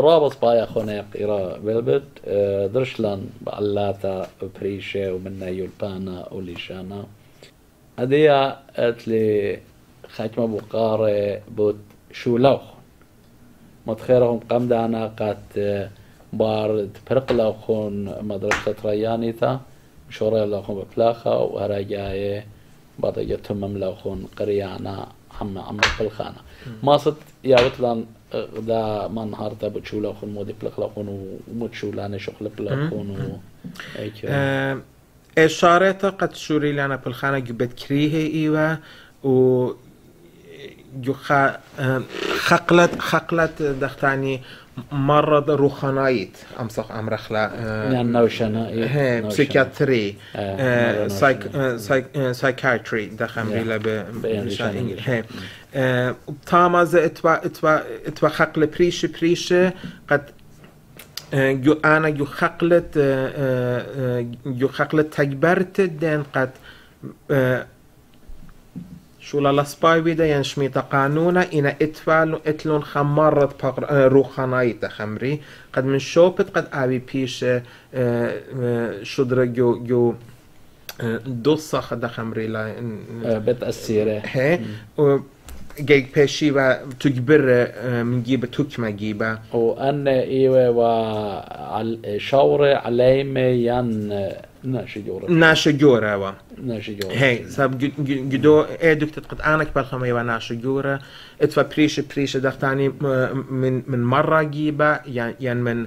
رابط بايا خوني قيرا بلبد آه، درشلان بعلاتا بريشة ومنا يولبانا وليشانا. هدية قالت لي خاتمة بقارة بوت شو لوخ؟ متخيرهم قم دانا قات آه، بار تبرق لوخون مدرسة ريانيتا مشورة لوخون بفلاخة وهراجاية بعد يتمم لوخون قريانا عم عم بالخانة ما صد يا وطلان دا ما نهارتا بتشو لوخون مودي بلخ لوخون ومتشو لانا شغل بلخون و هيك آه، اشارت قد شوری لنا بالخانه جبت كريه أيوه و جو آه، خقلت خقلت دختاني مرض روخانايت امسخ امرخلا يعني نوشنا بسيكاتري سايكاتري دخل ريلا بإنجليش. هي تامز اتوا اتوا اتوا خقل بريش بريش قد آه، جو آنا جو خقلت آه، آه، آه، جو خقلت تجبرت دين قد آه، شو لا لسباي بيدا ين شميتا قانونا إنا اتفال اتلون خمرت آه، روخانايتا خمري قد من شوبت قد أبي بيش آه، آه، شدر جو جو آه، دوسا خد خمري لا بتأثيره هي و جيك بيشي و تجبر من جيبة تكمة جيبة وأن إيوه وعل شورة عليمة ين ناشي جورة ناشا جورا و ناشي جورة هي سب جدو إيدك تتقد انك بالخمي وناشا جورا اتفا بريشة بريشة دختاني من من مرة جيبة يعني من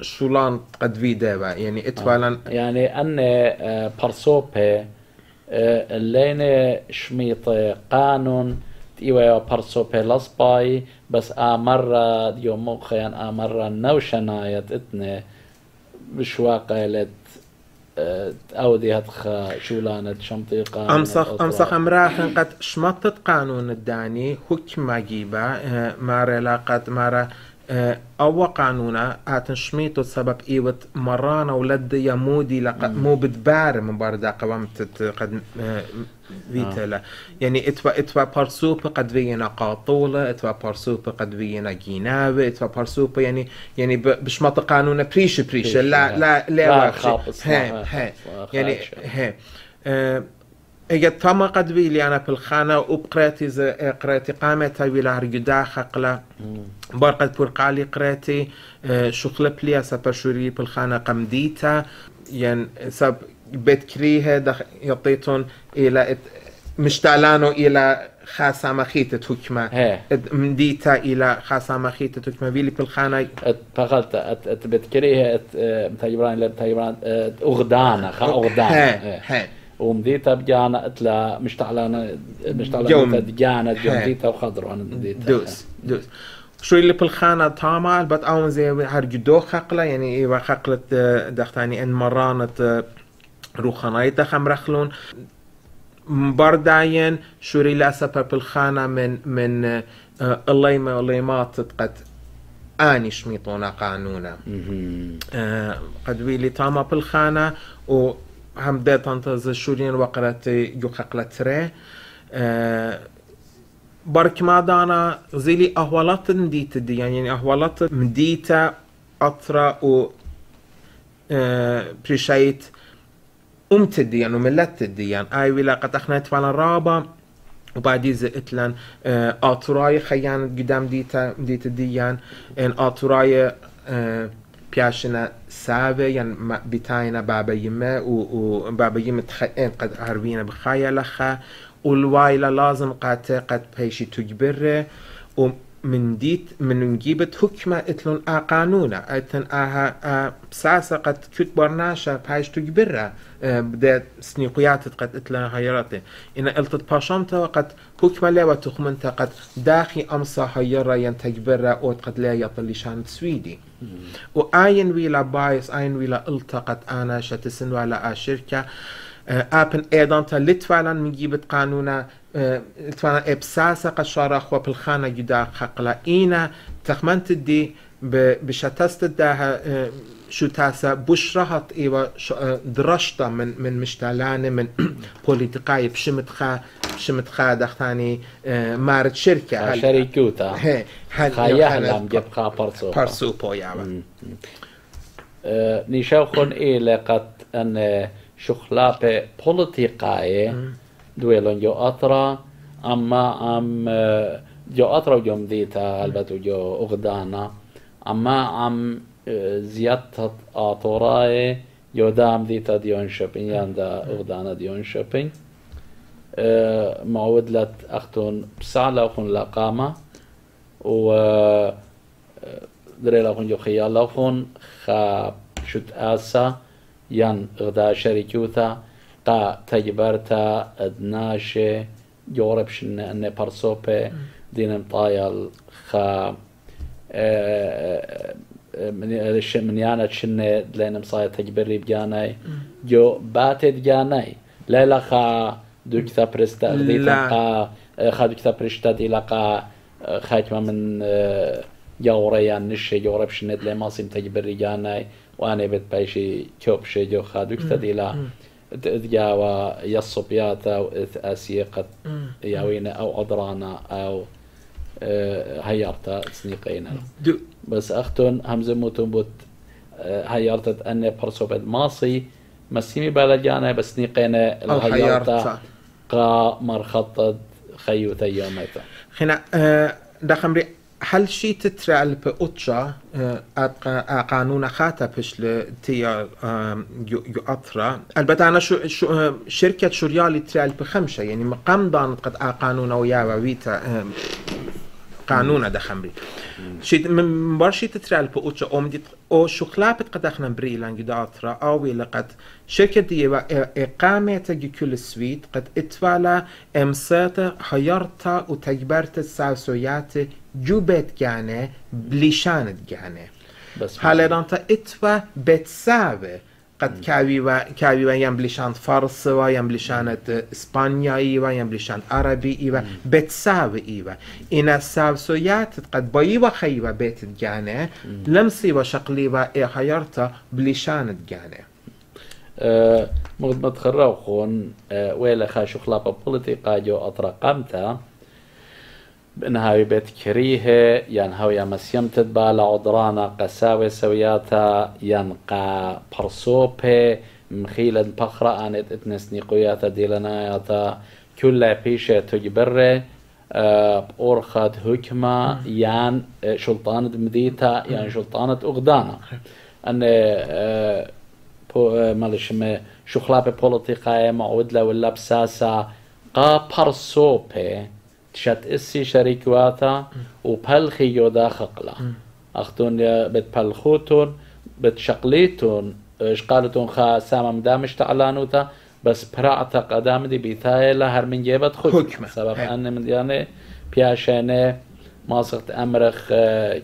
شولان قد في دابا يعني اتفا يعني أن آه، اللين شميط قانون إيوه برسوبة لصباي بس آمرة ديو مخيان آمرة نوشنايت اتنة بشواقة لت آه، أودي هتخا شولانة شمطي قانون امسخ أمسخ أمراحن قد شمطت قانون الداني حكمة جيبة آه، مارا لاقت مارا آه، أو قانونا آتن شميتو سبب إيوت مرانا ولد يمودي لق مو بدبار من باردا قوام تت- قد آه، فيتلا. يعني اتوا إتوا بارسوبة قد فينا قاطولة إتوا بارسوبة قد فينا جيناوة إتوا بارسوبة يعني يعني ب- بشمط قانونا بريش بريش. لا لا لا لا واخشي. خابص، هي لا هي. خابص، يعني خارج. هي. آه، اجا تما قد بيلي أنا في الخانة وبقراتي ز قراتي قامت ولا رجدا خقلة. برقد برقالي قراتي آه، شغلة بليا سبشوري في الخانة قمديتا. ين سب بيت كريها دخ يعطيتون إلى إت- مشتالانو إلى خاصة مخيتة حكمة. هي. اد- مديتا إلى خاصة مخيتة حكمة. بيلي في الخانة اتبغلت إت ات بتكريه إت متجبران لا متجبران أغدانا خا أغدانا. ومديتا بجانا أتلا مشتعلانة. مشتعلانة دجانا هي. مديتا وخضر وأنا مديتا دوس دوس شو اللي بالخانة تاما البت اون زي هرجدو خقلة يعني إيوا خقلة آه، دختاني إن مرانة آه، روخانايتا خمرخلون برداين شوري لاسا بالخانة من من آه، الليمة والليمات قد آني شميطونا قانونا. آه، قد ويلي تاما بالخانة و هم ده تنتظر شورين وقرت جو خقلة تري آه، برك ما دانا زيلي أهولات مديت دي يعني أهولات مديتا أطرا و آه، بريشايت أمت الديان وملت الديان آي ولا قد أخنت فعلا رابا وبعدي زقت لن آه، آتوراي خيانة قدام ديتا ديتا ديان إن آه، بياشنا سابة يعني ما- بتاينا بابا يما و- وبابا يما تخيين قد عربينا بخايا لخا. والوايلة لازم قد قد بيشي تجبره. ومن ديت من نجيبت حكمة إتلون آ قانونا اتن آها آه ساسة قد كت برناشا بهايش تجبرها آه بدأت سنيقيات قد اتلون هيراتي إن إلتت باشمتا وقد حكمة لوا تخمنتا قد داخي أمسا هيرا ين تجبرها أو قد لا يطلي شان سويدي وآين ويلا بايس آين ويلا التقت أنا شتسن ولا شركة آه، ابن أيضا تلت فعلا من جيبت قانونا آه، فعلا ابساسا قد شارخوا بالخانة جدا خقلا اينا تخمنت دي بشتست داها آه، شو تاسا بشرهت ايوا آه، درشتا من من مشتالانه من بوليتيقاي بشمت خا بشمت خا دختاني مارت شركه شركوتا هي هل خايا هل- هلام جب خا برسو بارسو بو يابا نشاوخون إيه لقد أن شخلابة بوليتيقاية دويلون جو أطرا أما أم جو أطرا جو مديتا البته جو أغدانا. أما أم زيادة أطراي جو دام ديتا ديون شوبين ياندا أغدانا ديون شوبين معودلة أختون بسالة أخون لقامة. و دري لخون جو خيال لخون خا شت آسا. ين غدا قا تجبرتا ادناشي جورب شن اني برسوبي دين مطايل خا من من يانا شن دلين مصايا تجبري بجاناي جو باتت جاناي لا لا خا لا. قا خا دوكتا برشتا دي لقا خاتمة من جوريان نشي جورب شند لي ماسيم تجبري جاناي وأنا بيت بايشي كوب شي جو خادوك تديلا. دجاوا يصبياتا اسيقت ياوينا أو عذرانا أو آه، هيارتا سنيقينا. دو. بس أختون همزة موتون بوت آه، هيارتت أني برسو بد ماصي مسيمي بلجانا بس نيقينا أو الهيارتا هيارتا. قا مرخطت خيوتا يوميتا خنا آه، دخمري هل شي تترى البأوتشا قانون خاتا بش تيا أطرا؟ البتة أنا شو شو آه، شركة شوريالي ترى البخمشة يعني مقام دانت قد قانون ويا ويتا آه، قانون دخمري شيت من bara skidit träl på utsa om او och choklapet قد اخنا بريلان قد عطرة او لقد شركة ديوا اقامة تجي كل سويت قد اتفالا امساتا حيرتا تجبرت الساسويات جوبت جانه بليشانت جانه. بس حالا و اتفا بتساوي قد كاوي و كاوي و يم بليشانت فارس و يم بليشانت اسبانياي و يم بليشانت عربي ايوا بتساوي ايوا إن الساسويات قد باي و خي و بيت جانه لمسي و شقلي و اي حيارتا بليشانت جانه آه، مغد متخرج خون آه، ويلا خاشو خلابة بوليتيقا جو أطرا قامتا بإنها بيت كريه ين هاو يا مسيم تدبال عدرانا قساوي سوياتا ين قا برسوبي مخيلة بخرة آنت اتنس نيقوياتا ديلناياتا كل بيشة تجبره آه، بأورخد هكمة يان شلطانة مديتا يان شلطانة أغدانا أن مالش ما شخلابة بوليتيقاية معود لا ولا بساسا قا برسوبي تشت اسي شريكواتا وبلخي يودا خقلا. اختون يا بت بلخوتون بت شقليتون اش قالتون خا سامم دامش تعلانوتا بس برعتا قدام دي بيتايا لهر من جيبت حكمة. سبب. ان من يعني بياشانه ماسخت امرخ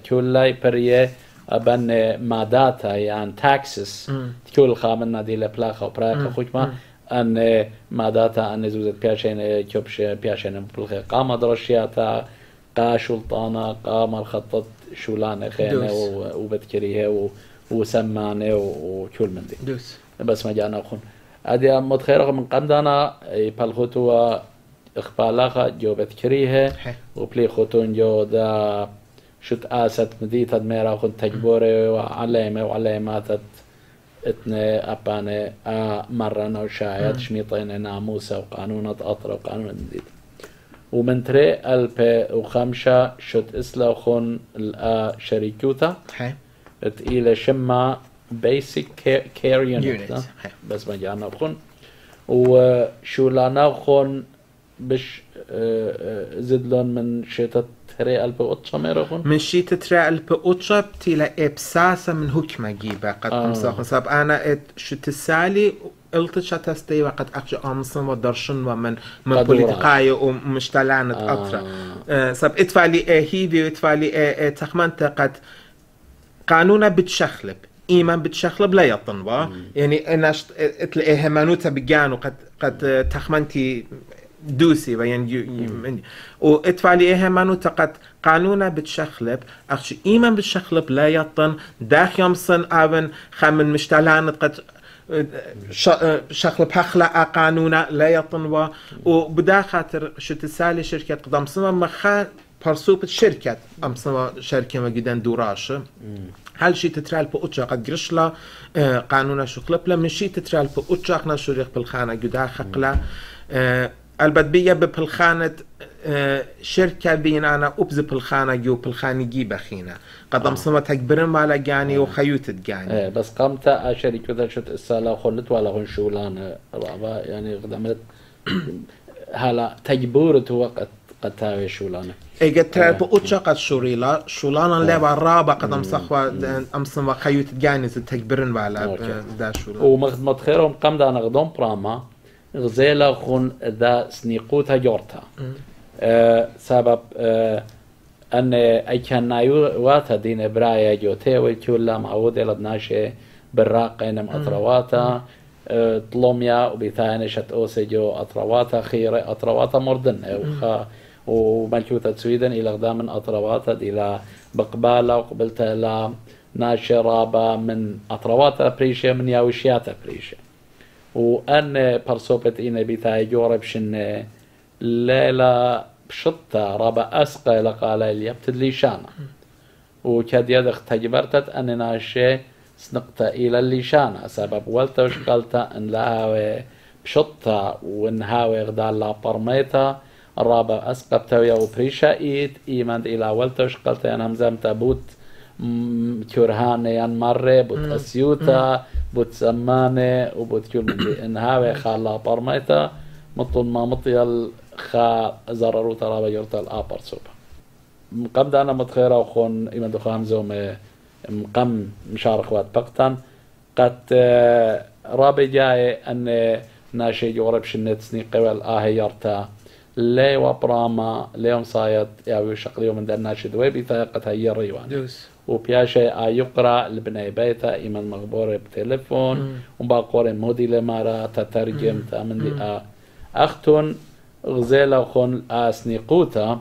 كولاي بريه ابن ماداتا يعني تاكسس كل خامنا دي لبلاخا وبراخا حكمة أن ماداتا أن زوزت بياشين كوبش بياشين بلخي قام درشياتا قا شلطانة قا مرخطط شولانة خينة دوس. و- وبتكريه و- وسمانة و- وكل من دي دوس بس ما جانا خون أدي متخيرة من قمدانا بالخطوة إخبالاخا جو بتكريه حي. وبلي خطون جو دا شت آست مديتا ميرا خون تجبوري وعليمة وعليماتت اتني أباني آ مرنا وشايد شميطين ناموسة وقانونة أطرة وقانونة مديد ومن تري ألب وخمسة شت إسلا خون الآ شريكوتا تقيلة شما بيسك كير. يونت. بس ما جانا بخون وشو لانا بخون بش آه، زدلون من شيطة تري وقتشا ميرا خون من شي تترى البأوتشا بتيلا إبساسا من هكمة جيبا قد آه. أمساخن ساب أنا إت شو تسالي التشا تستي وقد أخشى أمسن ودرشن ومن من قد بوليتيقاية ومشتلانة آه. أطرا. آه، ساب إتفالي إيه هيدي واتفالي إيه إيه تخمنت قد قانونا بتشخلب. إيمان بتشخلب لا يطنوا يعني أنا تلاقي همانوتا بجانو قد قد تخمنتي دوسي بين ي- وادفع لي إيه ما نتقد قانونا بتشخلب اخش ايمن بتشخلب لا يطن داخ يمصن ابن خمن مشتلان قد ش- شخلب هخلا قانونا لا يطن وبدا خاطر شو تسالي شركة قدام سما مخا برسوب الشركة ام سما شركة ما جدا دوراش. هل شي تترال بو اتشا قد قرشلا آه، قانونا شو قلب لا من شي تترال بو اتشا قنا شو ريخ بالخانة جدا خقلا آه، البت بيا ببالخانة آه، شركة بين أنا أبز بالخانة جو بالخانة جي بخينا قدم سما تكبرن مالا جاني وخيوت جاني إيه بس قمت شركة شت السالة خلت ولا غن شولان رابا يعني قدمت هلا تجبورت وقت قد تاوي شولانه اي قد اتشا قد شوريلا شولانا لعبة رابا قدم سخوا أم سما خيوت جاني تكبرن. آه، دا شولا ومخدمة خيرهم قم دا نغدون براما غزيلا خون دا سنيقوتا جورتا آه سبب أي كان نايو واتا دين ابرايا جوتي والكولا معود إلى ناشي براقين أطرواتا. آه طلوميا وبيثاني شت أوسي جو أطرواتا. خيرة أطرواتا مردن. وخا وملكوتة سويدن إلى غدام أطرواتا إلى بقبالة وقبلت إلى ناشي رابا من أطرواتا بريشة من ياوشياتا بريشة وأن برسوبت إنا بيتاي جورب شن ليلة بشطة رابا أسقى لقال اللي يبتدلي شانا. وكاد يدخ تجبرتت أن ناشي سنقطة إلى الليشانة سبب ولتا وشقلتا أن لها بشطة وإن هاوي غدال لا برميتا. الرابع أسقى بتويا وبريشا إيد إيمان إلى ولتا وشقلتا أن همزم تبوت ين مرة بوت أسيوتا بوت سمانة وبوت كل من دي إن هاوي خالا برميتا مطل ما مطيل خا زررو ترابا يرتل آبر سوبا مقام دانا متخيرا وخون إيمان دخو همزو م- مقام مشارك وات بقتن قد آه، رابي جاي أن ناشي جورب شنت سني قبل آهي يرتا لي وبراما ليوم صايد ياوي شقليو من دان ناشي دوي بيثاقة هي ريوان دوس. وبياشي آ يقرأ لبني بيتا إيمان مغبور بتليفون وباقور مودي لمارا تترجم تأمن دي آ أختون غزيلا خون آسني قوتا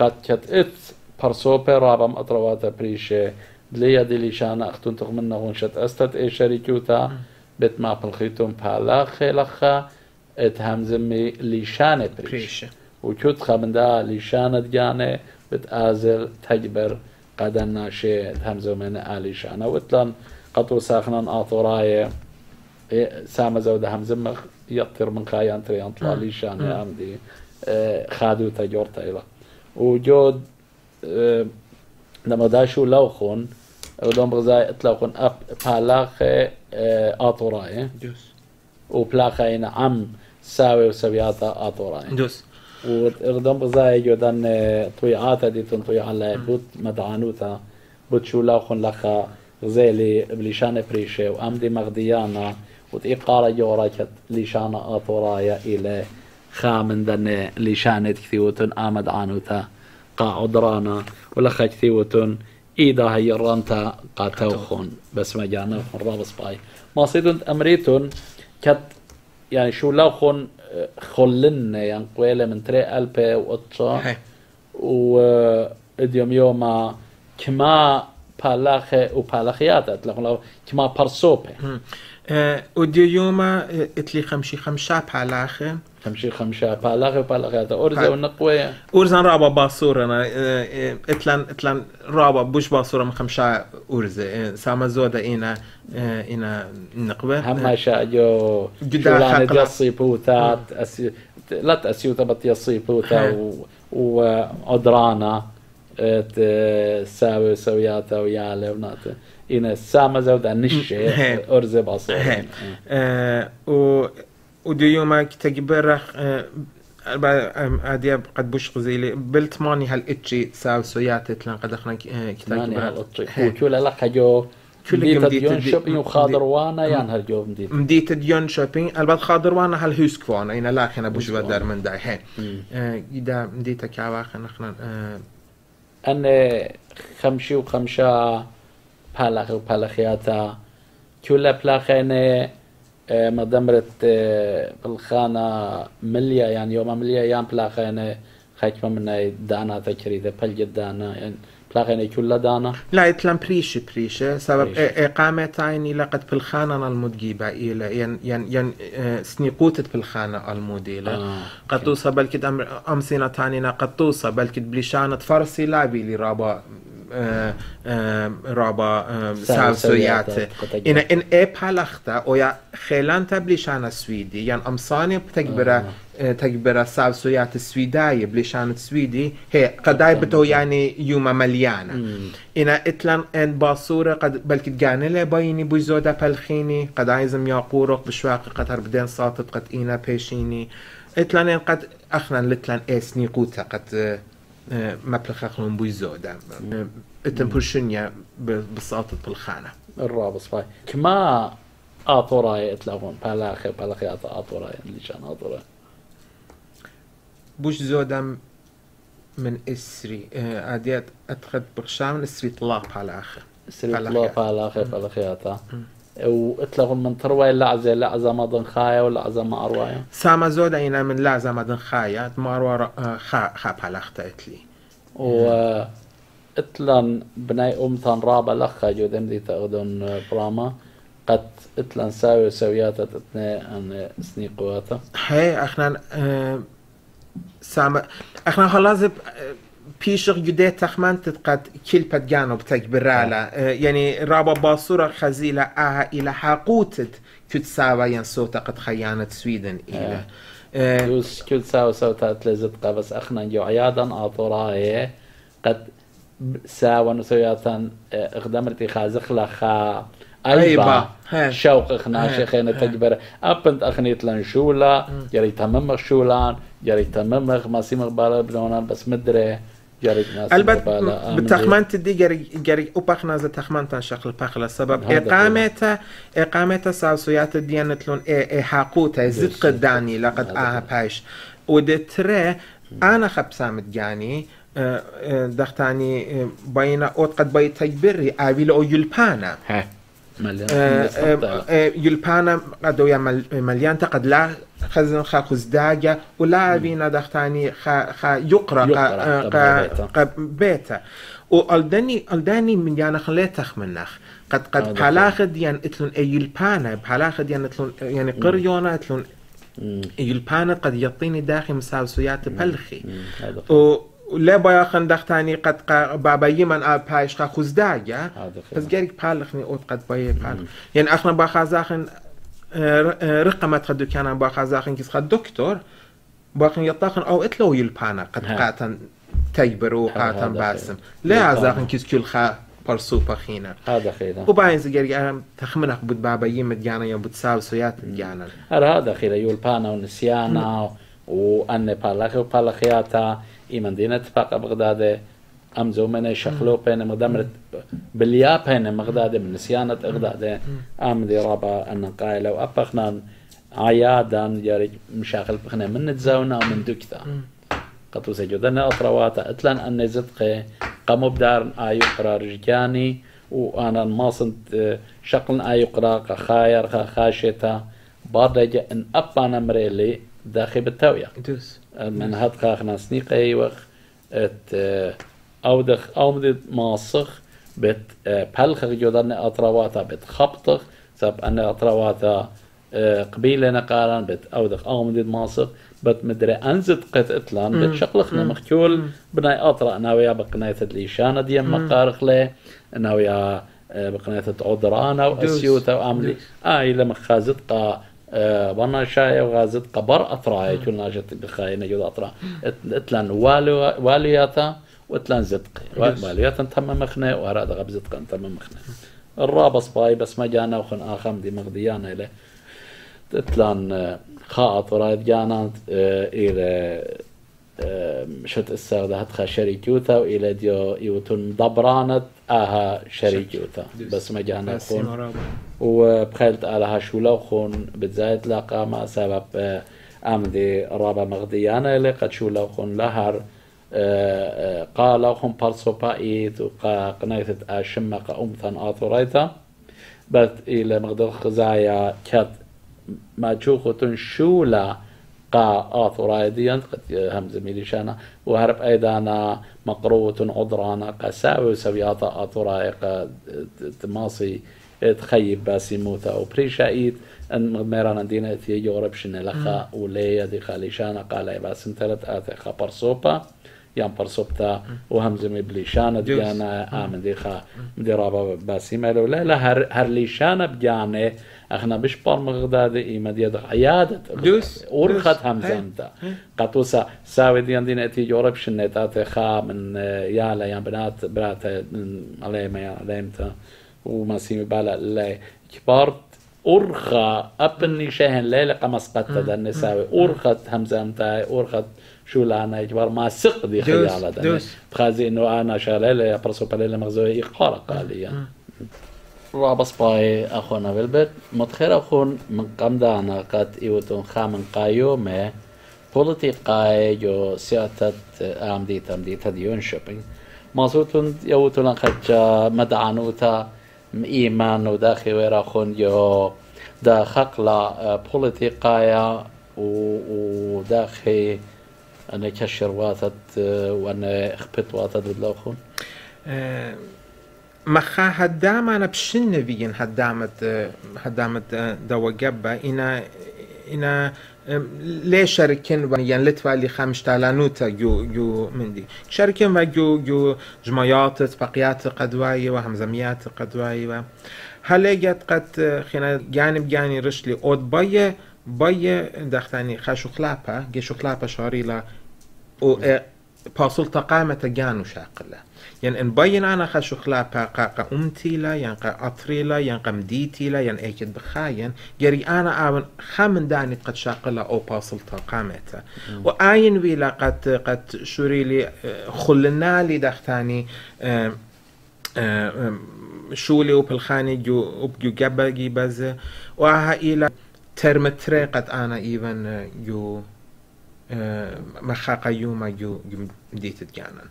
قد كت إت برسوبي رابم أطرواتا بريشي دليا دي ليشانا أختون تغمنا غون شت أستت إي شريكوتا بيت ما بالخيتون بالا خيلخا ات همزمي ليشانة بريش بريشة وكنت خمندا ليشانة جاني بتآزل تجبر قدن ناشي همزو من آلي شانا وتلان قطو ساخنا آطوراي سامة زودة همزم يطير من خايان تري انطلا ليشانة عمدي آه، خادو تجورتا إلى وجود لما داشو لوخون ودوم بغزاي اتلوخون اب آطوراي دوس وبلاخي عم ساوي وسوياتا آطوراي دوس وغدم بزاي جودان طويعاتا دي تنطوي على بوت مدعانوتا بوت شو لاخن لخا غزيلي بليشانة بريشة وأمدي مغديانا وتإقارة جورا كت ليشانة آطورايا إلى خامن دن ليشانة كثيوتن آمد عنوتا قا عدرانا ولخا كثيوتن إيدا هي الرانتا قا توخون بس ما جانا رابس باي. ما صيدن أمريتون كت يعني شو لاخون خلن يعني قويلة من تري ألبي وقطشا هي. وإديوم يوما كما بالاخي لو كما برسوبي آه، ودي يوما اتلي خمشي خمشا بالاخي خمشي خمشة بالاخي وبالاخياتا أرزة بال- ونقوية أورزان رابا باصورة أنا اتلان اتلان رابا بوش باصورة من خمشا أورزة آه، ساما زودة إينا آه، إينا نقبة هم شاجو جدا. يصي بوتات أسي... لا تأسيوتا بت يصي بوتا. و... وعدرانا ت- ساوي سوياتا وياله وناتا إنا سامة زودة هي. نشي أرزة باصورة هي. آه، و ودي يوما كتجبرخ آه، أربع- أم- أدياب قد بوش غزيلي بالتماني هالإتشي ساو سويات اتلان قد اخنا ك- آه، ماني هي. وكل لك جو كل مديت شوبينج وخاضر مديت- وأنا يان هالجو مديت مديت ديون شوبينج البعض خاضر وأنا هالهوسك فوانا اينا لاخنا بوش هوسك بدر. من داي هي مم. آه، إذا مديت كعواخن اخنا آه، أن خمشي وخمشة بالاخ وبالاخياتا كل بلاخين آه، مدمرت آه، بالخانة مليا يعني يوم مليا يام بلاخينة خايتما من دانا تكريدة بلجد دانا يعني بلاخينة كل دانا. لا يتلم بريشة بريشة سبب إقامة عيني لقد بالخانة المدقيبة إلى ين ين ين آه، سنيقوتة بالخانة الموديلة آه، قد توصل بلكد أم أمسينة تانينا قد توصل بلكد بلشانة فرسي لابي لي رابا sällsyntheter. این این e-palakta او jag själv blir kärna svidi. Jag تكبره تكبر تكبر بلشان السويدي هي قداي بتو يعني یعنی يوما مليانه ان اتلان ان باصوره قد بلكي تقاني لي بايني بوزودا بلخيني قد عايزم ياقورق بشواقي قطر بدين ساطب قد إينا بيشيني اتلان قد اخنا لتلان اسني قوتا قد مبلغ آه، إتن برشنيا ب- بساطة بالخانة الرابص باي كما آطوراي اتلافون بالاخي بالاخيات آطوراي اللي كان آطوراي بوش زودم من إسري. آه، عاديات أتخد برشام إسري طلاق على آخر سريت بالاخيات. الله بالاخي بالاخياتا واتلافون من تروي لعزة لعزة ما ضن خايا ولا عزة ما أروايا ساما زودا إنا من لازم مدن خايا ماروا آه، خا خا على إتلي. و اتلان بناي أمتان رابا لخا جودم دي تأخذون براما. قد اتلان ساوي سوياتا تتني أن سنيقواتا هي اخنا آه، سام اخنا خلاص آه، بيشغ جديد تخمان تتقد كل بدجانو بتكبرالا آه، يعني رابا باصورة خزيلة آها إلى حاقوتت كتساوى ينسوتا قد خيانة سويدن إلى آه، يوس كل ساو ساو تاتلي زدقة بس اخنا جو عيادا آطوراي قد ساوا نسوياتا اخدمرتي خازخ لخا أيبا. شوق اخنا. شيخين. تجبر أبنت اخنيت لن شولا جري تممغ شولان جري تممغ ما بالا بنونا بس مدري جري ما سيمغ البت بالا بتخمان تدي جري جري أوبخنا زي تخمان تنشغل بخلا سبب. هذا إقامة إقامة ساوسويات الديانة لون إيه إيه حاقوتا زد بالضبط. قداني لقد هذا آها هو. بايش ودتري أنا خبسامت جاني آه، آه، دختاني آه، يلبانا ها مليان. آه،. آه، آه، قد لا خزن خا خزداجة ولا بينا دختاني خا خا يقرأ قا- قبل قا- بيتا. والدني الدني من يانا خليتخ منخ قد قد هذا بحلاخ ديان إتلون أي يلبانا بحلاخ ديان إتلون يعني قريونا إتلون. يلبانا قد يعطيني داخل مساوسيات بلخي. مم. هذا و ولا بيا خندخ تاني قد قا- بابا يمن آب بايش خا خزداجة هذا بس خير. جارك بالخني اوت قد بي بالخ يعني اخنا باخازاخن رقمت خدو كان باخازاخن كيس خد دكتور باخن يطاخن أو اتلو يلبانا قد. قاتن تيبرو هذا قاتن. باسم لا. زاخن كيس كل خا برسو بخينا هذا خير وباين زي تخمنك بود بابا يمد جانا يوم بتساوي سويات جانا هذا هذا خير يولبانا ونسيانا وأن بالاخي وبالاخياتا إي مدينة باقة بغداد أم زومنا شخلو بين مقدمرة باليا بين مغداد من نسيانة إغداد أم دي رابا أن قايلة وأبخنا عيادا جاري مشاغل بخنا من نتزاونا ومن دكتا قد وسجدنا أطرواتا أتلن أن زدقي قاموا بدار آيو قرار رجاني وأنا ماصنت شقل آيو قرار خاير خاشتا بارجة إن أبانا مريلي داخل بالتاوية دوس من هاد خاخنا سنيقي وخ ات أودخ أومد ماسخ بت بلخ جودنا أطرواتا بت خبطخ سب أن أطرواتا قبيلة نقارن بت أودخ أومد ماسخ بت مدري أنزد قت إتلان بت شقلخنا مخجول بناي أطرا ناويا بقناية الليشانة دي مقارخ له ناويا بقناية عذرانا وأسيوتا وأملي آي لما خازت قا وأنا شاي وغازت قبر أطراي كلنا جت بخاينة جود أطرا اتلان والياتا واتلان Yes. والياتا تم مخنة وهذا غب زدقا تم مخنة. الرابص باي بس ما جانا وخن آخم دي مغديانا إلى اتلان خاط رايد جانا إلى شت السردة هتخا شريكيوتا وإلى ديو يوتون دبرانت آها شريكيوتا. بس ما جانا وبخيلت على شولا وخون بتزايد لاقا ما سبب آه، أمدي رابا مغديانا اللي قد شولا وخون لهر آه، آه، قال وخون بارسو بايت وقا قنايت أشمق أمثان آثوريتا بس إلى مغدر خزايا كات ما تشوخو شولا قا آثورا ديان قد هم زميلي شانا وهرب أيضا مقروة عذرانا قساوي وسوياتا آثورا قا تماصي تخيب باسي موتا وبريشايت أن ميرانا دينا ثي يورب شن لخا وليا دي خالي شانا قال بس انترت آتي خبر سوبا يام برسوبتا وهم زمي بليشانا ديانا آمن دي خا دي رابا باسي مالو لا لا هر, هر ليشانا بجاني إحنا بش بار مغداد ايما دي دغ عيادة دوس ورخت همزمتا قطوسا ساوي ديان دين اتي يورب شنيتات خا من يالا يا بنات بنات عليما يا عليمتا وما سيمي بالا لا كبارت أرخى أبني شهن ليلة قمس قد النساوي أرخت همزمتا أرخت شو لانا يجبر ما سق دي خيالة دوس بخازي إنه أنا شغله يا برسو بليلة مغزوية إقارة قاليا رابس باي أخونا بالبيت متخير أخون من قمدانا قد إيوتون خامن قايومة. بوليتيقاي جو سياتة أمدي تمدي تديون شوبينج مازوتون يوتون خجا مدعنوتا. إيمان وداخي ويرا خون جو دا خقلا بوليتيقايا وداخي أنا كشر واتد وأنا اخبت واتد ودلوخون مخا هدام أنا بشن بيين هدامت هدامت دوا جبا أنا أنا ليه شركن لشرکن و یعنی لطفا لی خمش تعلنو تا جو جو مندی شرکن و جو جو جمعیات فقیات قدوایی و همزمیات قدوایی و حالا یاد قط خیلی جانب بگانی رشلي اود آد بایه بایه دختری خشوق لپا گشوق لپا شاریلا تقامة جانو شاقله. يعني ان باين أنا خشو خلابا قا قا امتيلا يعني قا اطريلا يعني قا مديتيلا يعني ايكد بخاين جري أنا اون خامن داني قد شاقلا أو باسل تقامته واين ويلا قد قد شوريلي خلنا لي دختاني شولي وبالخاني جو وبجو جبا جيبز وها إلى ترمتري قد أنا ايفن جو مخاقا يوما جو مديت تجانا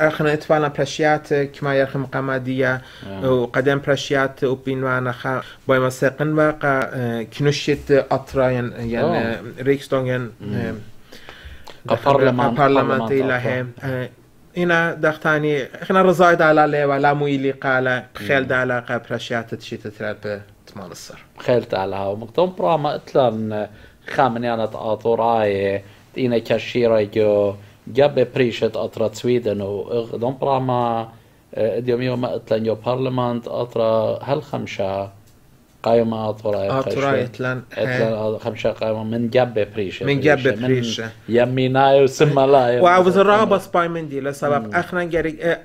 اخنا اتفالا برشيات كما يرخم قمادية وقدم برشيات وبينوانا خا باي ما ساقن باقا كنوشت اطرا ين ين ريكستونغن قبرلمان قبرلمان تيلا هنا دختاني إحنا رزايد على لي ولا مويلي قال بخيل دالا برشيات تشيت تراب تمان الصر بخيل دالا ومقدم براما اتلان خامنيانة اطوراي ina kashira jo جاب بريشة أطرا سويدن وغدون براما اليوم يوم أتلان يو بارلمانت أطرا هل خمسة قايمة أطرا أطرا أتلان أتلان خمسة قايمة من جاب بريشة من جاب بريشة يميناي وسما لا وعاوز الرابط باي مندي لسبب أخنا جري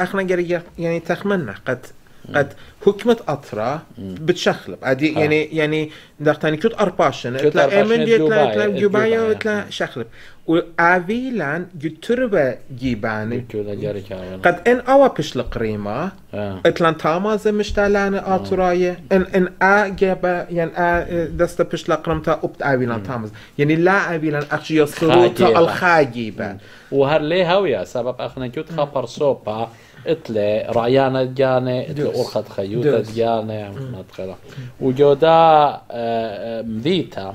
أخنا جري يعني تخمنا قد قد حكمة أطرا بتشخلب. عادي يعني يعني دختاني كوت أرباشن تلا إيمن دي تلا تلا جوبايا تلا شخلب. وعافيلان جتربة جيباني. قد إن أوا بش القريمة اتلان تاما زمشتالان أطراية إن إن آ جيبا يعني آ دست بش القرمتا أبت عافيلان تامز. يعني لا عافيلان أخشي يصروت الخاجيبة وهر ليه هويا سبب أخنا كوت خبر صوبا. اتلي رعيانة جاني اتلي أرخد خيوطة جاني مدخلة وجودا مذيتا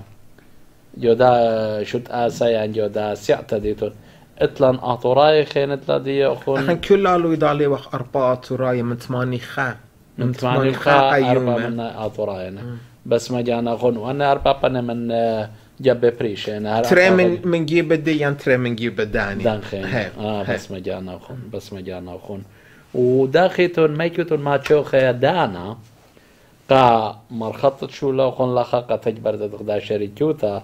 جودا شوت آسا يعني جودا سيعتا ديتو. اتلان اطوراي خينت لا دي أخون. أخن كل قالوا يدالي وقت اربعة اطوراي من ثماني خا. من ثماني خا اربعة من اطوراي بس ما جانا أخون. وأنا اربعة من جاب بريش أنا ترى من من جيب الديان ترى من جيب الداني دانخين آه بس ما جانا أخون. بس ما جانا أخون. وداخيتون ميكوتون ما تشوخي دانا قا مرخطت شو لو خون لخا قا تجبر دغدا شريكوتا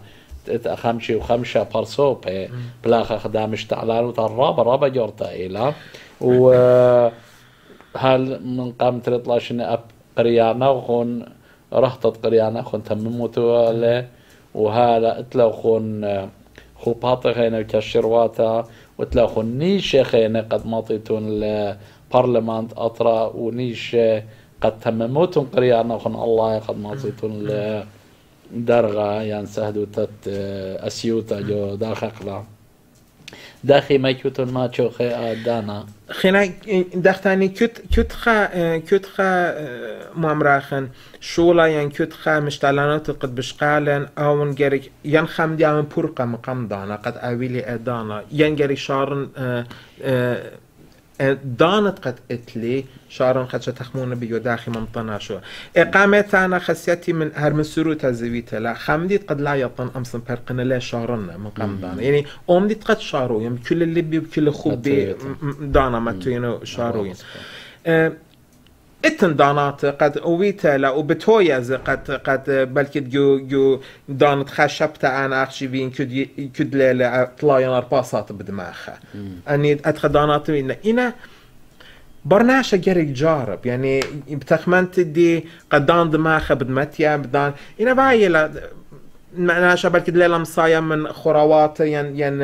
خمشي وخمشة برصوبة بلاخا خدامش تعلان وترابا رابا جورتا إلى و هل من قام تريطلا شنو أب قريانا وخون رهطت قريانا خون تمموتو وهذا اتلو خون خو باطي خينا كشرواتا وتلو خون نيشة خينا قد ماطيتون البرلمان أطرا ونيشة قد تمموتون قريانا خون الله قد ماطيتون درغا يعني سهدو تت أسيوتا جو داخقلا داخي ما كيوتون ما تشوخي دانا. خنا دختاني كت كت خا كت خا مامراخن. شولا ين كت خا مشتلانات قد بشقالن أو نجري ين خم دي من پورقا مقام دانا قد آويلي أدانا. ين جري شارن دانت قد اتلي شارن قد تخمون بيو داخي منطنا شو. اقامة انا خسيتي من هر من سرو تزويت لا. خمديت قد لا يطن امسن فرقنا لا شارن من قام دانا يعني اومديت قد شارو يعني كل اللي بكل خوب بي دانا ما توينو شاروين إتن دانات قد أويتا لا وبتويز قد قد بلكي جو جو دانت خشبت أنا أخشي بين كد كد لا طلاين ارباصات بدماغها أني أدخل دانات إن إنا برناشا جري جارب. يعني بتخمنت دي قدان دماغها بدمتيا بدان إنا بايلا ناشا بلكي ليلة مصايا من خراوات ين ين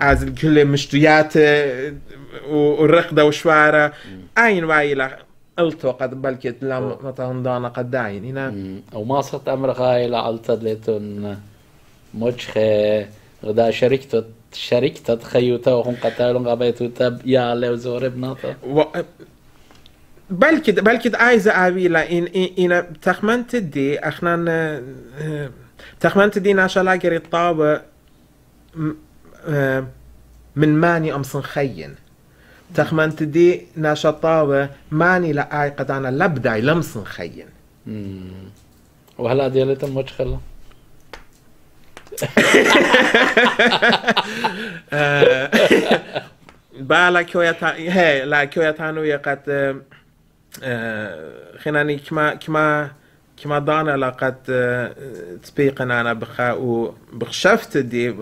عازل كل مشتيات والرقدة وشوارة أين وايلة قلتو قد بلكي لم مثلا دانا قد داين هنا أو ما صرت أمر خايل على ليتون مجخة غدا شركت شركت تخيوتا وهم قتالون غبيتو تب يا لو زور بناتا. و... بلكي بلكي عايزة أبيلا إن إن إن تخمنت دي أخنا تخمنت دي ناشا لاقري الطابة من ماني أمصن خين. تخمنت دي ناشطاوة ماني لا آي قد أنا لبداي لمصن خين. وهلا ديالتهم مشخلة بالا كويتا هي لا كويتانو يقد خناني كما كما كما دانا لقد تسبيقنا أنا بخا وبخشفت دي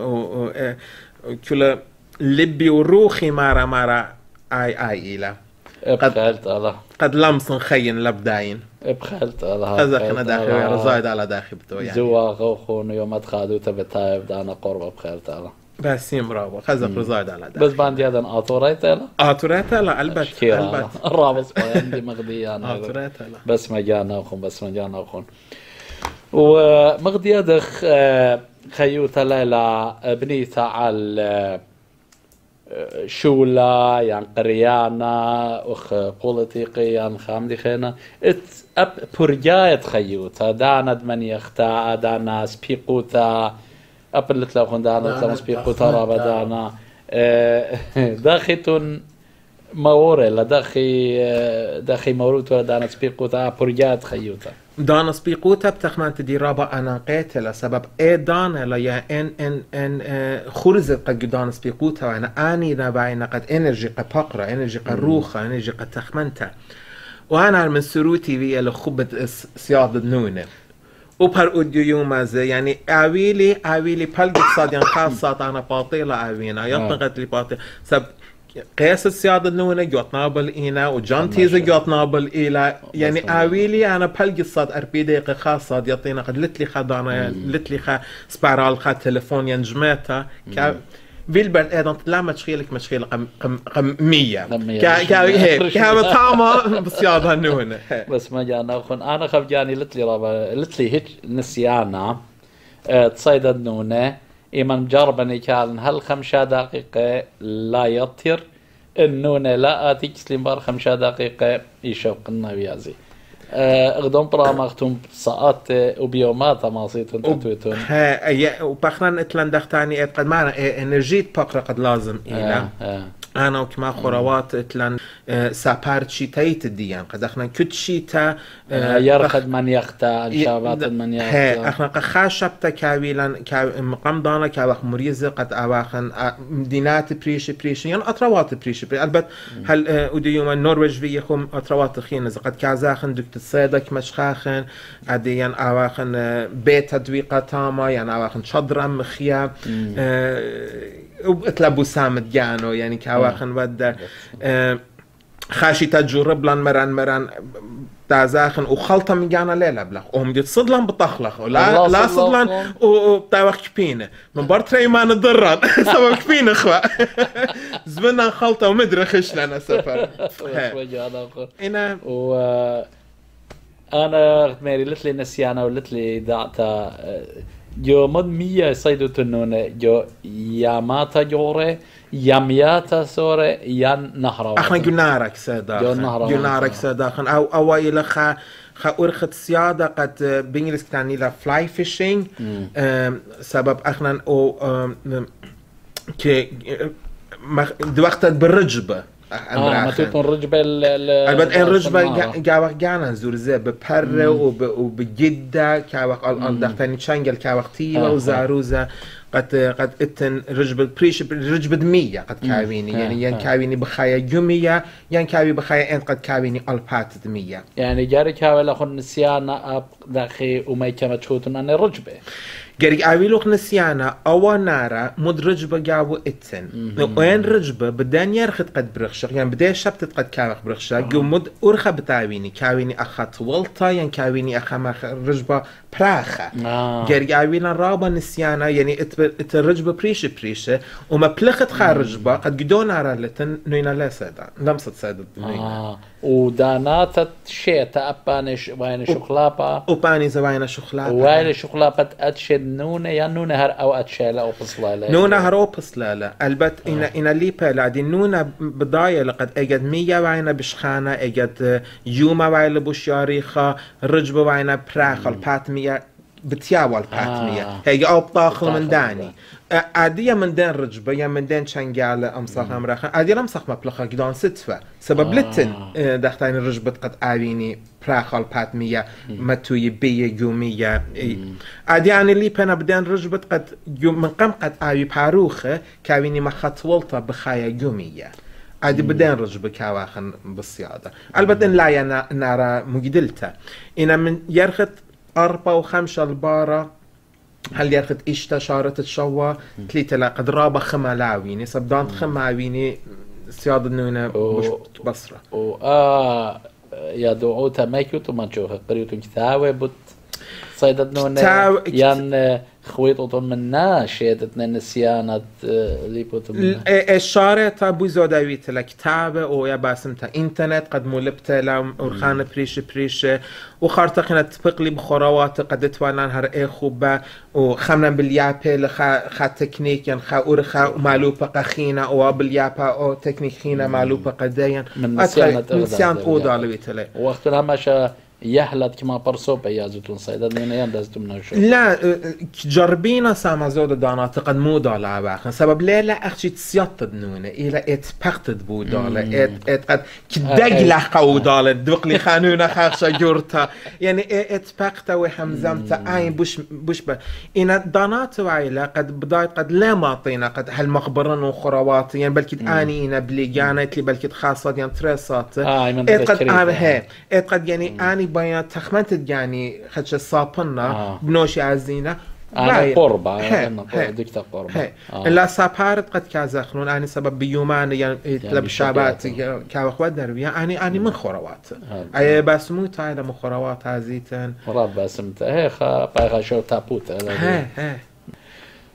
كل لبي وروخي مارا مارا آي آي إلى بخلت الله. قد لمس خين لبداين. بخلت الله. خزقنا داخل رزايد على داخل بتو يعني زوا غوخون يوم ادخادو تبتايب دانا قربة بخلت الله. بس يمرا خزق رزايد على داخل. بس باندي هذا أطوريت لا اتوريتا لا ألبت ألبت. الرابط عندي مغدي أنا. اتوريتا لا بس ما جانا أخون بس ما جانا اخون ومغدي ادخ خيوتا ليلى بنيتا على شولا يعني قريانا أخ بوليتيقي يعني خامدي خينا. إت أب برجاية خيوتا دانا دمن يختا دانا سبيقوتا ابلت لو خون دانا تم سبيقوتا رابا دانا. داخيتون موري لا داخي داخي موروت ولا دانا سبيقوتا برجاية خيوتا دانا سبيقوتا بتخمان تدي رابا أنا قيتلا سبب. اي دانا لا يا ان ان إن آه، خرز قد دانا سبيقوتا وأنا آني نباينا قد إنرجي قد بقرا إنرجي قد روخا إنرجي قد تخمنتا. وأنا من سروتي في الخبة سياد النونة وبر أوديو يوم زي يعني اويلي أويلي بلقت صاد خاصة أنا باطيلة اوينا يطنقت لي باطيلة سب قياس السيادة النونة جوت نابل إينا وجون تيزا جوت نابل إيلا يعني آويلي أنا بلقي الصاد أربي دقيقة خاصة يعطينا قد لتلي خدانا لتلي خا سبارال خا تليفون ينجميتا كا فيلبرت أيضا لا ما تشغيلك ما تشغيل قم قم قم 100 قم كا كا هيك كا طعمة بالسيادة النونة بس ما جانا اخون أنا خف جاني لتلي رابا لتلي هيك نسيانا آه، تصيد النونة إيمان مجربا كان هل خمسة دقيقة؟ لا يطير. النونة لا تكسلم بار خمسة دقيقة. يشوق النبيازي اغدون برا مختوم ساعات وبيومات ما صيتون تتويتون ها يا وبخنا إتلان دختاني قد معنا إنرجيت بقرا قد لازم آه، آه. أنا وكما خروات اتلان آه، سابارت شيتايت الديان قد اخنا كت شيتا آه، يرخد من يختا الشابات من يختا اخنا خاشبتا كاويلا كا مقام دانا كاوخ مريزة قد اواخن مدينات بريش بريش يعني اطروات بريش بريش البت هل وديوم النرويج في يخم اطروات خين قد كازاخن دكت الصيدك مشخاخن عديان اواخن بيت تدويقة تاما يعني اواخن شدرم مخيا اتلبو سامت جانو يعني كاواخن ودا آه، خاشي تجرب لأن مران مران تازاخن وخلطة من جانا ليلة بلخ. وهم دي صدلان بطخلخ. ولا لا صدلان. صدلان وبتاوخ كبينة من بار تريمان الضران سبب كبينة اخوة زبنا خلطة ومدري خش لنا سفر. أنا و آنا ميري لتلي نسيانا ولتلي دعتا جو مد مية سيدو تنونة جو ياماتا جوري يامياتا سوري يان نهرا إحنا قلنا لك سادا جو نهر قلنا واحد. لك سادا أو أو إلى خا خا ارخت سيادة قد بانجلس كتاني لا فلاي فيشينج سبب اخنا أو أم، كي دوقت بالرجبة اه ما توتون رجبة ال ال- البته این رج الصنارة. با گاوق گانن زورزه به پره و به و به جده كاوق ال ال دختني شنجل كاوق تيوا آه. وزاروزة قد قد اتن رجب بريش رجب مية قد كاويني آه. يعني ين آه. كاويني بخايا جمية ين كاوي بخايا انت قد كاويني البات مية يعني جاري كاوي لخون نسيانا اب داخي وما يكما تشوتون اني رجبة قريق اويلوخ نسيانا اوا نارا مد رجبة جاو اتن وين رجبة؟ بدان يرخد قد برخشق. يعني بدا شبتت قد كاوخ برخشق. جو مد ارخا بتاويني. كاويني أخا طولتا ين كاويني أخا مخ رجبة براخة آه. قريق اويلا رابا نسيانا يعني ات ات الرجبة بريشة بريشة وما بلخت خا رجبة قد قدو نارا لتن نوينا لا سادا لمسة سادا نوينا. آه وداناتا شيتا ابانش وين شخلابا وباني زواينا شخلات وين شخلابا أتشد نونة؟ يا نونة هر أو اتشيلا أو بصلالة نونا هروبس لا لا. البت إن إن ليبا لعدي نونا بداية لقد أجد مية وعينا بشخانة أجد يوما وعيلا بوشياريخا رجبة وعينا براخ البات مية بتياوى البات آه. هي أو بطاخل من داني عادية من دين رجبة يا من دين شنجالة أمسخ أمراخا عادي رمسخ مبلغة قدان ستفة سبب آه. لتن دختين رجبة قد آويني براخ البات مية متوي بية يومية عادي يعني اللي بنا بدين رجبة قد من قم قد آوي باروخة كاويني ما خطولتا بخايا يومية عادي بدين رجبة كاواخن بالصيادة البته لا ينا نارا مجدلتا إن من يرخت أربعة وخمسة البارة. هل يرخت إشتا شارة تشوا تليتا لا قد رابا خما لاويني سبدان خما ويني سيادة نونا بش أو- بصرة و آه يا مايكوتو ما تشوف قريتو كتاوي بوت. صيدت نونة كتاو- يان خويطو من ناشيت نسيانة ليبوتو من الشارع تا بو زوداوي تلا كتابة أو يا باسم تا انترنت قد مولبت لا ورخانة بريش بريش وخارتقنا تبقلي بخوروات قد توانان هر اي خوبة. وخمنا باليابة لخا خا تكنيك ين خا ورخا مالوبة قخينة أو باليابة أو تكنيك خينة مالوبة قديا من نسيانة أتخيل- نسيان أغداد اودا باليابة. لوي تلا وقتها ماشا يحلت كما برسو بيازوتون صيدت نونة يان دازتو من شو لا جربينا ساما زود دانا تقد مو دالا باخن. سبب لا لا اخشي تسيطد نونة إلى ات بقتد بو دالا. ات ات قد كدق قو دالا. دقلي خانونا خاخشا جورتا يعني ات بقتا وحمزمتا اين بوش بوش با. إن دانات وعيلا قد بداية قد لا ماطينا قد هالمخبرن وخروات يعني بلكي اني أنا بليجانت لي بلكي خاصة يعني تريسات آه، من قد يعني اني باين تخمنت يعني یعنی خدش ساپن آه. از عزينا على آره، بله. قربة دكتة آره، قربة آه. قد سابارت قد كازخنون أنا یعنی سبب بيومان يعني تلبشابات يعني كاوخوات دربيا أنا أنا من خروات ای بس مو تايلة من خروات هزيتن خراب بس متى هي خا بايخا شو تابوت هي آره. هي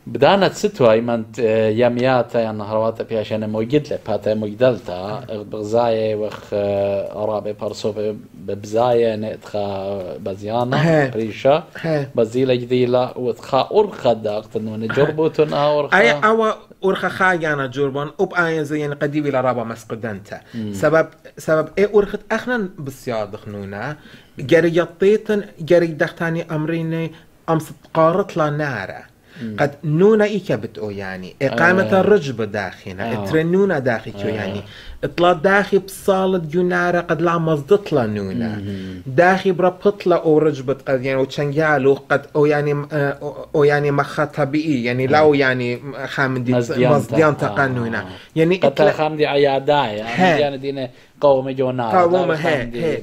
بدانت ستوا يمنت يمياتا يعني هرواتا بياشان موجد له باتا موجدلتا بغزاية وخ أرابي برسو ببزاية نتخا بزيانا هي. بريشا هي بزيلة جديلة وتخا أرخا داقتن ونجربوتن أرخا اي أو ورخا خايانا جوربون وب اي زي يعني قديبي لرابا مسقدنتا سبب سبب اي ورخت اخنا بالسياد خنونا جري يطيتن جري دختاني امريني امس قارت لا نارا قد نونا إيكا بتقو يعني. إقامة آه. الرجبة داخنا آه. ترنونا داخي كيو آه. يعني. اطلا داخي بصالة جنارة قد لا مصدت لا نونا. داخي بربطلا أو رجبة قد يعني وتشنجالو قد أو يعني آه، أو أو يعني مخا طبيعي. يعني لو يعني خامدي مصديان تقنونا آه. يعني قد خامدي عياداي. يعني دينا قوم جونار. قوم هي- هي.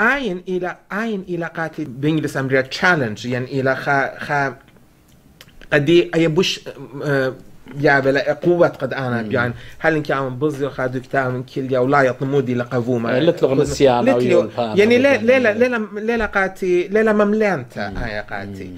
عين إلى عين إلى قاتل بانجلس أمريكا تشالنج يعني إلى خا خا قدي أي بوش آه، يا بلا قوة قد أنا يعني. هل إنك عم بزي خادو كتاب من كل ولا يطمودي لقفوما أو لتلغ- يولفان يعني لا أو لا لا. لا لا لا قاتي لا لا مملانتا هاي قاتي.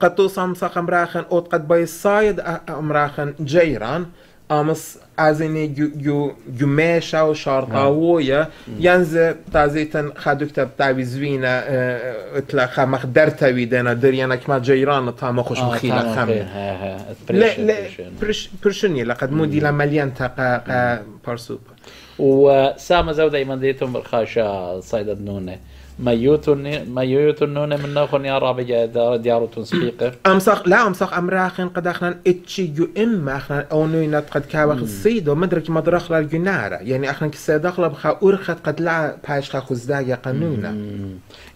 قد توصل مساق امراخن أو قد باي الصايد أ- امراخن جيران. آمس ازيني جو جو جميشا وشارطاوية ينزل تازيتن خدوك تبتاوي زوينة اتلا خمخ درتاوي دينا دريانا كما جيران تاما خوش مخيلة خم. لا لا برشني لقد مودي لما مليان تاقا بارسوبا وسامة زودة ايمان ديتم بالخاشة صيدة نونه. يوتون من ناخن يا رابع ديارو تنسبيقه امسخ لا امسخ امراخن قد اخنا إتشي يو ام اخنا أو نوينات قد كاوخ الصيد مدرك مدرخ للجنارة يعني اخنا كسا دخل بخا ارخت قد لا باش خا خزدايا قانونا.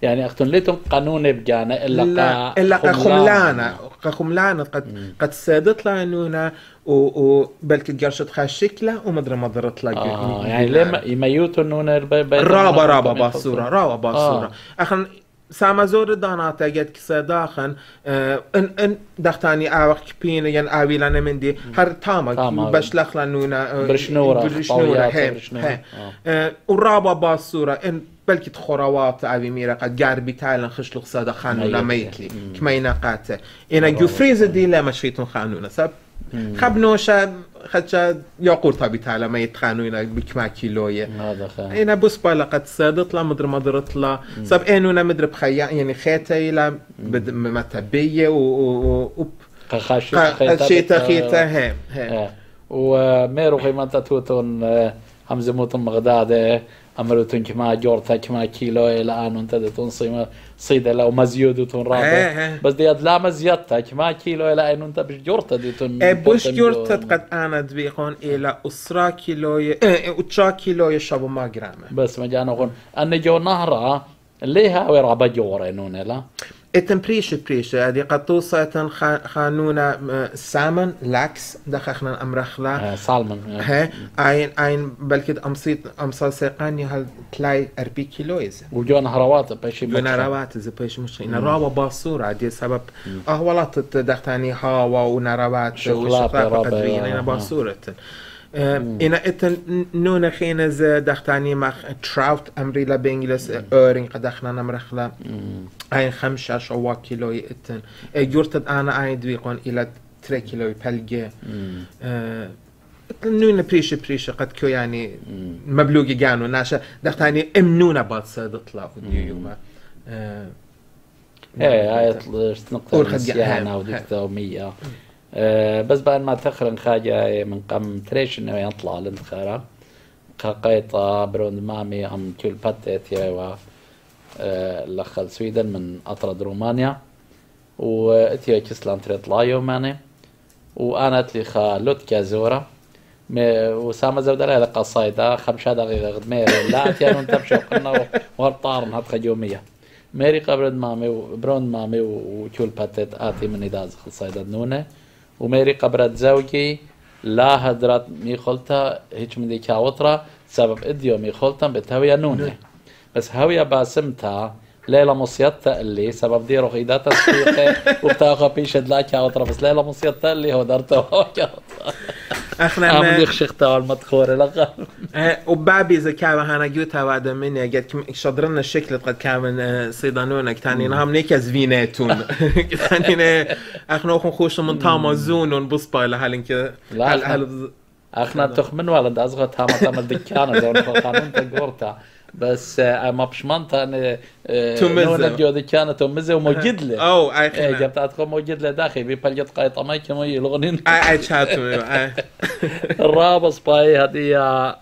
يعني أختن ليتم قانون بجانا إلا لا إلا خملانا خملانا قد قد سادت لانونا وبلكي قرشت خا شكله ومدري مضرت لك آه يعني لما يميوتو نون رابا رابا باصورة رابا باصورة آه. اخن ساما زور داناتا قد كسا داخن آه ان ان دختاني اوق كبين ين اوي لنا من دي هر تاما باش لخلا نونا آه. برشنورة برشنورة هي هي ورابا باصورة ان بلكي تخوروات اوي ميرا قد قاربي تايلن خشلق صادا خانو لا ميتلي كما يناقاته أنا جو فريز دي لا مشيتون خانونا سب خب نوشا خدشا يقول طبي تعالى ما يتخانوا هنا بكما كيلوية. هذا خا. هنا بس بالا قد سادت لا مدر مدرت لا سب إنو نا مدر بخيا يعني خيتا إلى بد متبية و و خاشيتا خيتا هي هي وميرو قيمتا توتون همزه موتون مغداده امرتون كما جورتا كما كيلو إلى ان انت تنصي صيد لو مزيودتون رابع. بس دي لا مزيدتا كما كيلو إلى ان أنت بش جورتا ديتون اي بش جورتا قد أنا دبيقون إلى اسرا كيلو اتشا كيلو شابو ما جرامة. بس ما جانا غون أن جو نهرا ليها ويرابا جورينون لا اتن بريش بريش هذه قد توصل خانونا سامن لاكس دخخنا امرخلا آه سالمون ها اين اين بلكي امصيت امصال سيقاني هل تلاي اربي كيلو از وجونا هروات بيش جونا هروات از بيش مش ان راوا باصورة دي سبب اهولات دختاني هاوا ونروات شغلات قدرين أنا باصورة إنا إتن نونا خينا ز دختاني مخ تراوت أمري لا بإنجلس أورين قد أخنا نمرخلا أين خمسة شوا كيلو إتن جورتد أنا أين دويقون إلى 3 كيلو بلجة نونا بريشة بريشة قد كو يعني مبلوغي جانو ناشا دختاني امنونا بعد صادت لا يوما إيه هاي نقطة نسيانا ودكتا ومية بس بعد ما تخرن خاجة من قم تريش إنه يطلع للخيرة. قاقيطة بروند مامي أم كل باتت يا أه لخل سويدن من أطرد رومانيا. وإتيا كسلان تريطلا يوماني. وأنا تلي لوتكا زورا وسامة زودة لها قصايدة. خمسة دقيقة غدمير لا أتيا تمشي وقلنا وارطارن هاد خجومية ميري قبرد مامي وبروند مامي وكل باتت آتي من اداز خلصايدة نونة. وميري قبرت زوجي لا هدرت ميخولتا هيك من ذيك وطرة سبب إديو ميخولتا بتهوية نونة. بس هوية باسمتها ليلة مصيدتا اللي سبب دي رغيدة تسويقه وبتاخا بيش دلاك وطرة بس ليلة مصيدتا اللي هو درته إحنا المدخورة لقى وبابي اذا كان انا جوتها واحدة مني قد شضرنا الشكل قد كان صيدانونا كتاني نهم نيكا زفيناتون كتاني اخنا اخو خوش من تاما زونون بصبا لهالين كده لا اخنا تخمن ولد ازغى تاما تاما الدكانة زون قانون تقورتا بس ما بشمنطة أنا تمزة جودي كانت تمزة وموجود له. أو أي جبت أدخل موجود له داخل بيبلجت قايطة ما كم يلغنين. أي أي شاتو الرابص باي هدية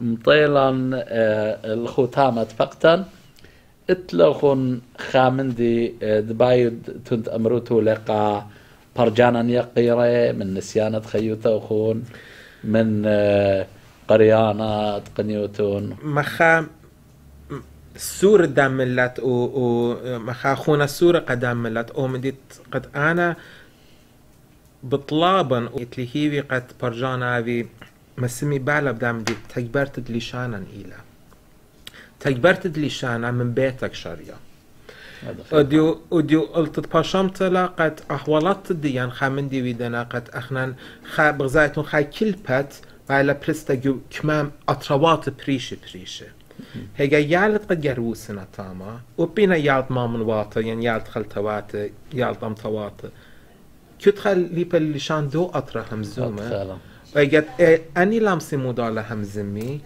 مطيلا الختامة فقطا اتلخون خامندي دباي تنت أمروتو لقى برجانا يقيرة من نسيانة خيوتا وخون من قريانات قنيوتون. مخا سورة داملت و, و مخا خونا سورة قداملت أو مديت قد آنا بطلابا هيوي قد برجانا في مسمي بعلا بدام دي تكبرت لشانا إلى تكبرت لشانا من بيتك شريا وديو وديو قلت باشمت لا قد احوالات ديان خامندي ويدنا قد اخنان خا بغزايتون خا كمام أطروات بريشة بريشة هيجا يالت قد يروسنا تاما وبينا يالت ما من واتا يعني يالت خلتوات يالت أمتوات كنت خلي باللي شان دو أطرة همزومة. اجد اني لامسي مودالا همزمي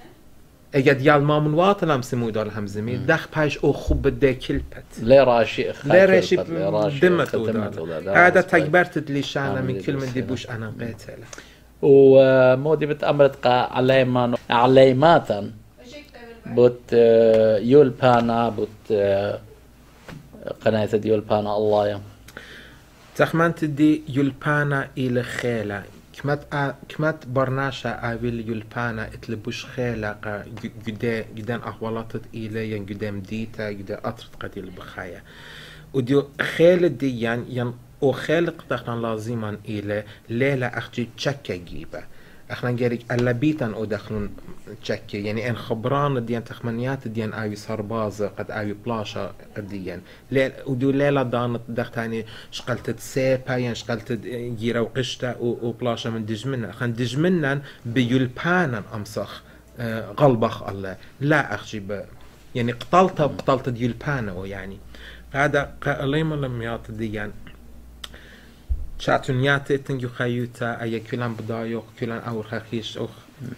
اجد يال مامون وات لامسي مودالا همزمي دخ باش أو خوب بده كلبت ليه راشي لا راشي دمت ودالا هذا تكبرت لي شانا عامل من كل من دي. بوش أنا قيتله ومودي بتأمرت قا عليمان عليماتا. بوت آه، يولبانا بوت آه، قناة يولبانا الله يا. تخمنت دي يلبانا إلى خيلة. كمت آ... كمت برناشا اويل يلبانا إتلبوش خيلة قا جدا جدا احوالاتت إلى ين قدام ديتا جدا أطرت قديل بخايا. وديو خيلة دي ين ين خيلة قدخنا لازما إلى ليلة اخجي تشكا جيبه إحنا نجريك الا بيتن أو دخلون تشكي يعني ان خبران ديان تخمنيات ديان اوي سرباز قد اوي بلاشا قد ديان ليل ودو ليلة دانت دختاني شقلت سيبا يعني شقلت جيرا وقشتا وبلاشا من دجمنا خان دجمنا بيلبانا امسخ غلبخ الله لا اخشي ب يعني قتلتها بقتلت ديلبانا يعني هذا قليما لم يعطي ديان شاتونيات تنجو خيوتا اي كلان بدايو كلان أو خخيش أو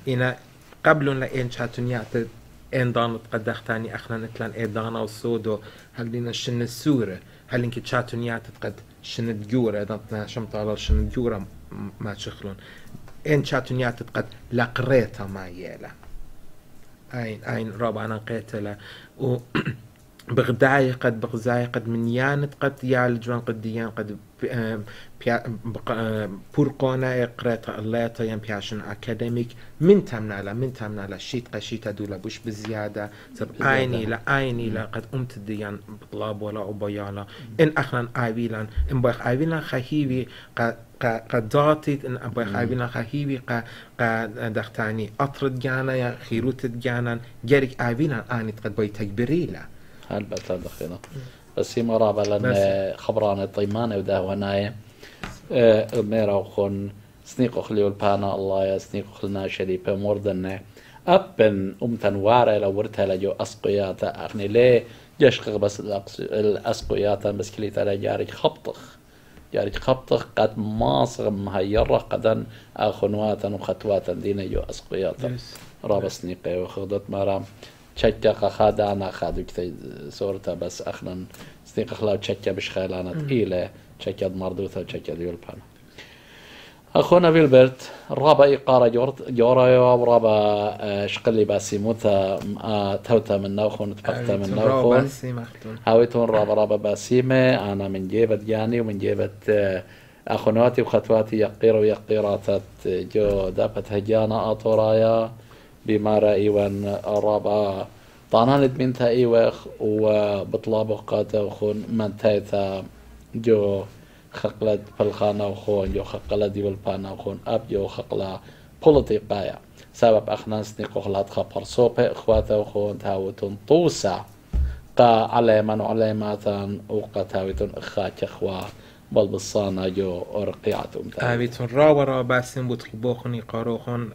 أنا قبل لين شاتونيات ان دانت قد تاني اخنا نتلان اي دانا وسودو هل دينا شن السورة هل انك شاتونيات قد شن الجورة دانتنا شمت على شن الجورة م- ما تشخلون ان شاتونيات قد لقريتا ما يلا اين اين رابع أنا قيتلا و بغداي قد بغزاي قد من يانت قد يال جوان قد ديان قد بورقونا قريت الليتا ين بياشن أكاديميك. من تمنا لا من تمنا لا. شيت قشيتا دولا بوش بزيادة. سب بزيادة. عيني لا عيني لا. قد أمت ديان بطلاب ولا أبيالا إن أخلان آيبيلان إن بيخ آيبيلان خهيبي قد قد إن بيخ آيبيلان خهيبي قد دختاني أطرد جانا يا خيروت جانا. جريك آيبيلان آني قد بي تكبريلا هل بتا دخينا بس هي مرابا لأن بس. خبرانة طيمانة وده هنايا ميرا وخون سنيقو خليو البانا الله يا سنيقو خلنا شريبة موردن أبن أمتن وارا لو ورتها لجو أسقياتا أخني ليه؟ جشق بس الأسقياتا بس كليتا لجاري خبطخ. جاري خبطخ قد ماصغ مهيرة قدن أخنواتا وخطواتا دينا جو أسقياتا رابا سنيقي وخدت مرام. تشجع خادا أنا خادو كتي صورته بس أخنا سنيق خلاو تشجع بش خيلانة إيلة تشجع مردوثة تشجع يولبانا أخونا فيلبرت رابا إيقارة جورت جورا رابا آه، شقلي باسي موتا آه، توتا من نوخون تبقتا من نوخون. هاويتون رابا رابا باسيمة أنا من جيبة جاني ومن جيبة آه، أخواتي وخطواتي يقير ويقيراتت جو دابت هجانا أطورايا بما رأيوان رابا طانان بنتا إيوخ وبطلاب قاتا وخون من تايتا جو خقلت بالخانة وخون جو خقلت دي بالبانا وخون أب جو خقلا بوليتيقايا سبب أخناس نيقو خلات خبر سوبة إخواتا وخون تاوتون طوسا قا عليما وعليماتا وقا تاوتون إخاك إخوا بل بالصانا جو أرقيعتهم تاوتون آویتون را و را بسیم بود خی بخونی قاروخون